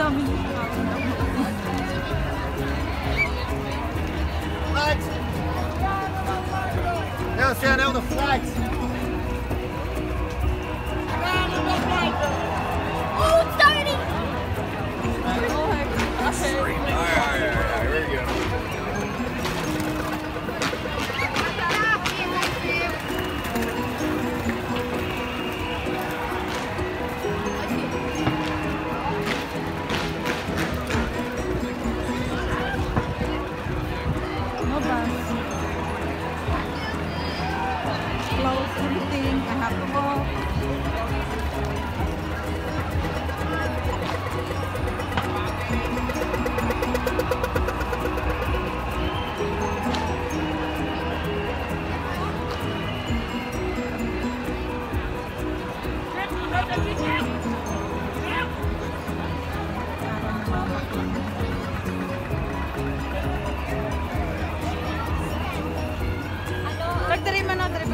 dami niyo tao. on the flags! Prima Notre